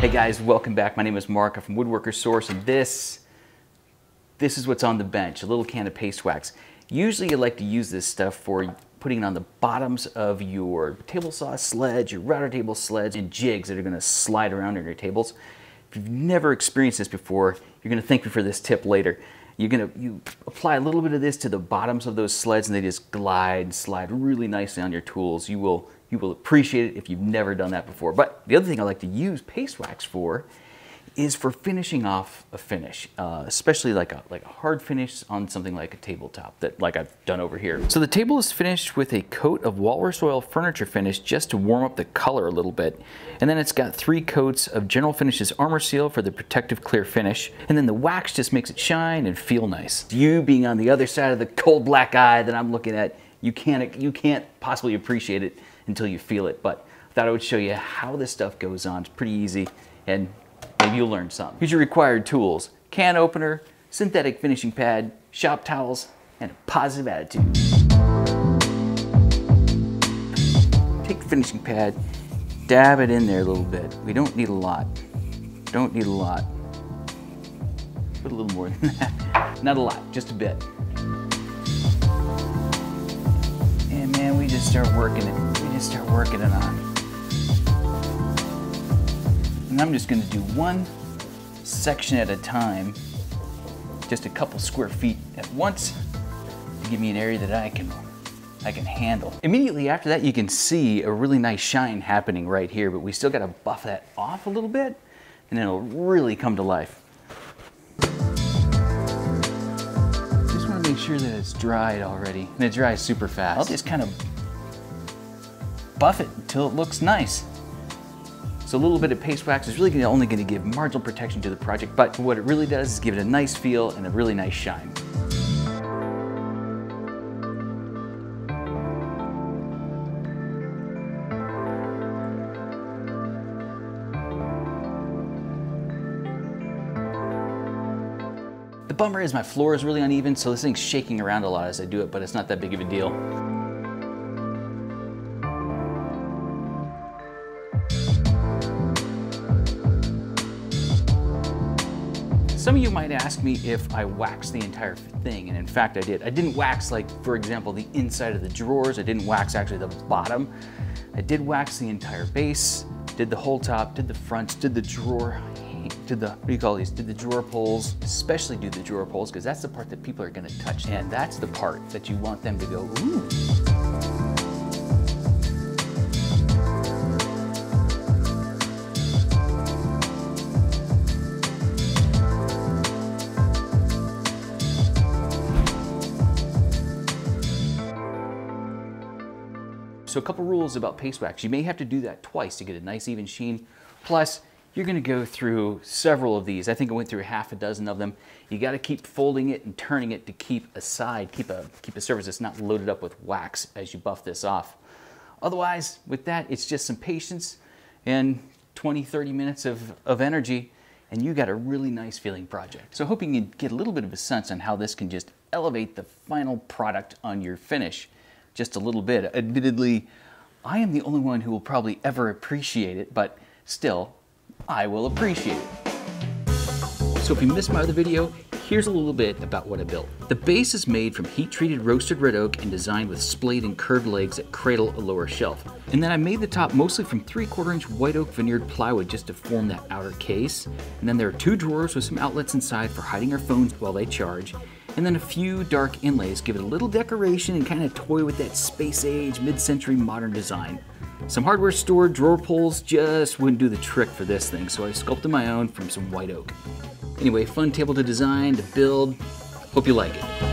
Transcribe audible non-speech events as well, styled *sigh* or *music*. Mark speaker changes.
Speaker 1: Hey guys, welcome back. My name is Mark. I'm from Woodworkers Source, and this, this is what's on the bench, a little can of paste wax. Usually you like to use this stuff for putting it on the bottoms of your table saw sleds, your router table sleds, and jigs that are gonna slide around on your tables. If you've never experienced this before, you're gonna thank me for this tip later. You're gonna you apply a little bit of this to the bottoms of those sleds and they just glide, slide really nicely on your tools. You will you will appreciate it if you've never done that before. But the other thing I like to use paste wax for is for finishing off a finish, uh, especially like a, like a hard finish on something like a tabletop that like I've done over here. So the table is finished with a coat of walrus oil furniture finish just to warm up the color a little bit. And then it's got three coats of General Finishes Arm-R-Seal for the protective clear finish. And then the wax just makes it shine and feel nice. You being on the other side of the cold black eye that I'm looking at, you can't, you can't possibly appreciate it until you feel it. But I thought I would show you how this stuff goes on. It's pretty easy and maybe you'll learn something. Here's your required tools. Can opener, synthetic finishing pad, shop towels, and a positive attitude. Take the finishing pad, dab it in there a little bit. We don't need a lot. Don't need a lot. Put a little more than *laughs* that. Not a lot, just a bit. And man, we just start working it. Start working it on. And I'm just gonna do one section at a time, just a couple square feet at once to give me an area that I can I can handle. Immediately after that, you can see a really nice shine happening right here, but we still gotta buff that off a little bit and it'll really come to life. Just wanna make sure that it's dried already and it dries super fast. I'll just kind of buff it until it looks nice. So a little bit of paste wax is really only gonna give marginal protection to the project, but what it really does is give it a nice feel and a really nice shine. The bummer is my floor is really uneven, so this thing's shaking around a lot as I do it, but it's not that big of a deal. Some of you might ask me if I waxed the entire thing, and in fact I did. I didn't wax like, for example, the inside of the drawers. I didn't wax actually the bottom. I did wax the entire base, did the whole top, did the front, did the drawer, did the, what do you call these? Did the drawer pulls, especially do the drawer pulls, because that's the part that people are gonna touch. And that's the part that you want them to go, ooh. So a couple rules about paste wax. You may have to do that twice to get a nice even sheen. Plus, you're gonna go through several of these. I think I went through half a dozen of them. You gotta keep folding it and turning it to keep a side, keep a, keep a surface that's not loaded up with wax as you buff this off. Otherwise, with that, it's just some patience and 20, 30 minutes of, of energy, and you got a really nice feeling project. So hoping you get a little bit of a sense on how this can just elevate the final product on your finish just a little bit. Admittedly, I am the only one who will probably ever appreciate it, but still, I will appreciate it. So if you missed my other video, here's a little bit about what I built. The base is made from heat-treated roasted red oak and designed with splayed and curved legs that cradle a lower shelf. And then I made the top mostly from 3 quarter inch white oak veneered plywood just to form that outer case. And then there are two drawers with some outlets inside for hiding our phones while they charge and then a few dark inlays give it a little decoration and kind of toy with that space age, mid-century modern design. Some hardware store drawer pulls just wouldn't do the trick for this thing, so I sculpted my own from some white oak. Anyway, fun table to design, to build. Hope you like it.